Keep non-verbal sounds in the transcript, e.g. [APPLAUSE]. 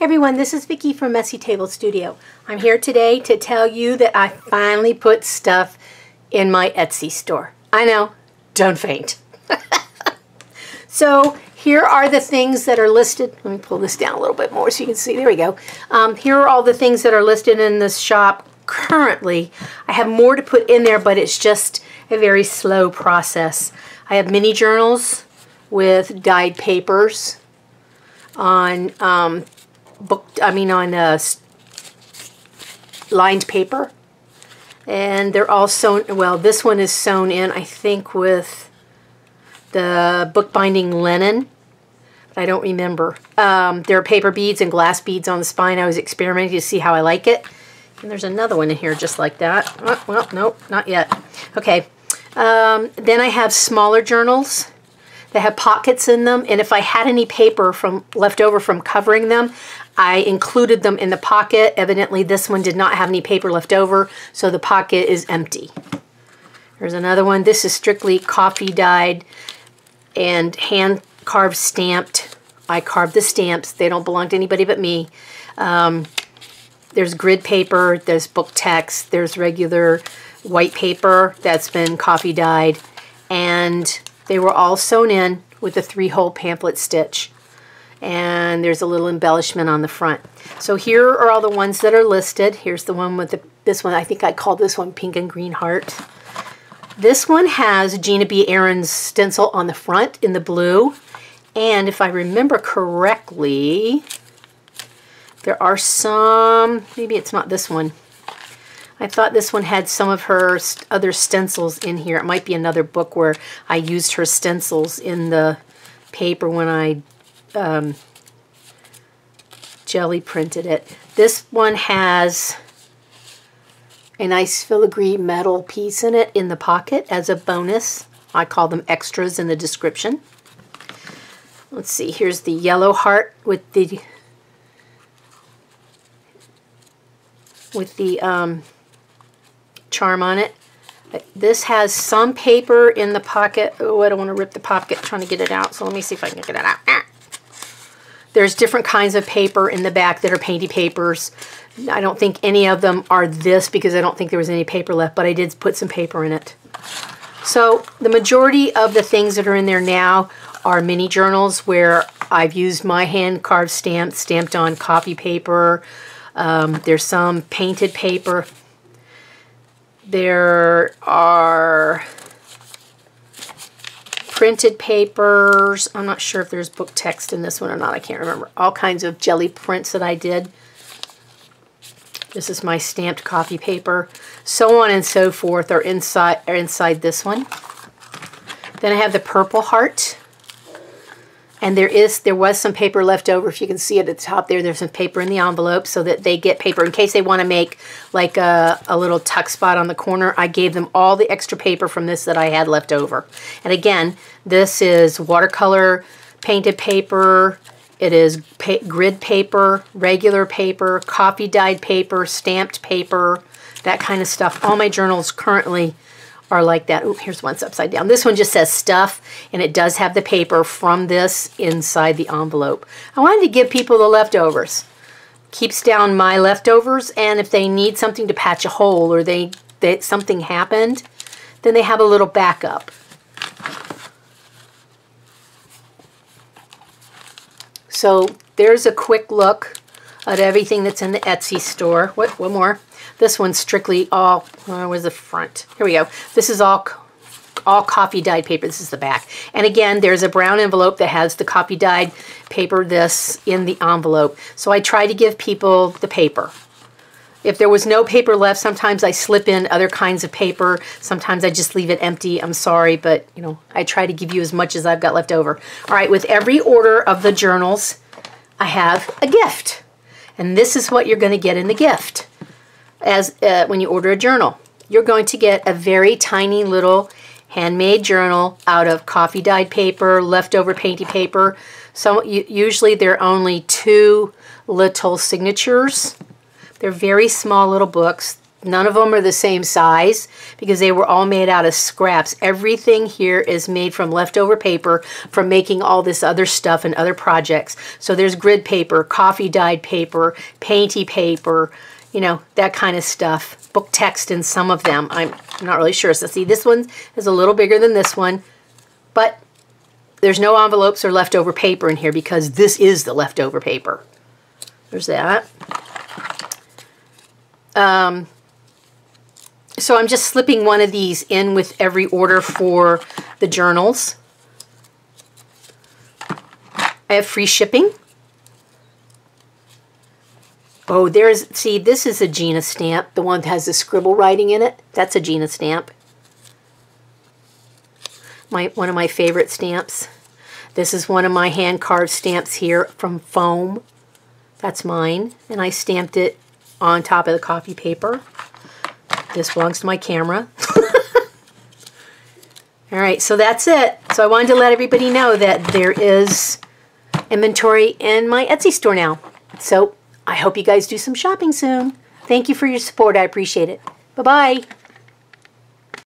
Hey everyone, this is Vicki from Messy Table Studio. I'm here today to tell you that I finally put stuff in my Etsy store. I know, don't faint. [LAUGHS] so here are the things that are listed. Let me pull this down a little bit more so you can see. There we go. Um, here are all the things that are listed in this shop currently. I have more to put in there, but it's just a very slow process. I have mini journals with dyed papers on um, book, I mean on uh, lined paper. And they're all sewn, well, this one is sewn in, I think, with the bookbinding linen. I don't remember. Um, there are paper beads and glass beads on the spine. I was experimenting to see how I like it. And there's another one in here just like that. Oh, well, nope, not yet. Okay. Um, then I have smaller journals. They have pockets in them, and if I had any paper from left over from covering them, I included them in the pocket. Evidently, this one did not have any paper left over, so the pocket is empty. There's another one. This is strictly coffee dyed and hand carved stamped. I carved the stamps. They don't belong to anybody but me. Um, there's grid paper, there's book text, there's regular white paper that's been coffee dyed, and they were all sewn in with a three-hole pamphlet stitch. And there's a little embellishment on the front. So here are all the ones that are listed. Here's the one with the, this one, I think I called this one Pink and Green Heart. This one has Gina B. Aaron's stencil on the front in the blue. And if I remember correctly, there are some, maybe it's not this one. I thought this one had some of her other stencils in here. It might be another book where I used her stencils in the paper when I um, jelly printed it. This one has a nice filigree metal piece in it in the pocket as a bonus. I call them extras in the description. Let's see, here's the yellow heart with the with the um, charm on it. This has some paper in the pocket. Oh, I don't want to rip the pocket trying to get it out, so let me see if I can get it out. Ah. There's different kinds of paper in the back that are painty papers. I don't think any of them are this because I don't think there was any paper left, but I did put some paper in it. So the majority of the things that are in there now are mini journals where I've used my hand carved stamps stamped on copy paper. Um, there's some painted paper. There are printed papers. I'm not sure if there's book text in this one or not. I can't remember. All kinds of jelly prints that I did. This is my stamped coffee paper. So on and so forth are inside, are inside this one. Then I have the purple heart. And there is there was some paper left over. If you can see it at the top there, there's some paper in the envelope so that they get paper in case they want to make like a, a little tuck spot on the corner. I gave them all the extra paper from this that I had left over. And again, this is watercolor painted paper. It is pa grid paper, regular paper, coffee dyed paper, stamped paper, that kind of stuff. All my journals currently are like that. Oh, here's one's upside down. This one just says stuff, and it does have the paper from this inside the envelope. I wanted to give people the leftovers. Keeps down my leftovers, and if they need something to patch a hole or they, they something happened, then they have a little backup. So there's a quick look at everything that's in the Etsy store. What, one more. This one's strictly all, uh, where was the front? Here we go. This is all all coffee dyed paper. This is the back. And again, there's a brown envelope that has the coffee dyed paper, this in the envelope. So I try to give people the paper. If there was no paper left, sometimes I slip in other kinds of paper. Sometimes I just leave it empty. I'm sorry, but you know, I try to give you as much as I've got left over. All right, with every order of the journals, I have a gift. And this is what you're going to get in the gift as uh, when you order a journal. You're going to get a very tiny little handmade journal out of coffee dyed paper, leftover painty paper. So usually they're only two little signatures. They're very small little books. None of them are the same size because they were all made out of scraps. Everything here is made from leftover paper from making all this other stuff and other projects. So there's grid paper, coffee dyed paper, painty paper, you know, that kind of stuff. Book text in some of them. I'm not really sure. So see, this one is a little bigger than this one, but there's no envelopes or leftover paper in here because this is the leftover paper. There's that. Um, so I'm just slipping one of these in with every order for the journals. I have free shipping. Oh, there's, see, this is a Gina stamp. The one that has the scribble writing in it. That's a Gina stamp. My, one of my favorite stamps. This is one of my hand carved stamps here from foam. That's mine. And I stamped it on top of the coffee paper. This belongs to my camera. [LAUGHS] All right, so that's it. So I wanted to let everybody know that there is inventory in my Etsy store now. So I hope you guys do some shopping soon. Thank you for your support. I appreciate it. Bye-bye.